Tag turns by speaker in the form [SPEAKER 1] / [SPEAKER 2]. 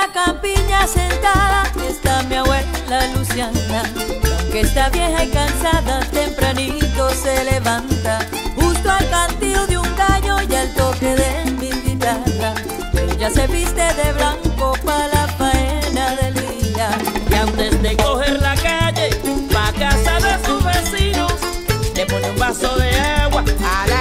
[SPEAKER 1] la campiña sentada está mi abuela Luciana. Aunque está vieja y cansada, tempranito se levanta. Justo al cantío de un gallo y al toque de mi guitarra. Ella se viste de blanco para la faena del día.
[SPEAKER 2] Y antes de coger la calle, pa' casa de sus vecinos, le pone un vaso de agua a la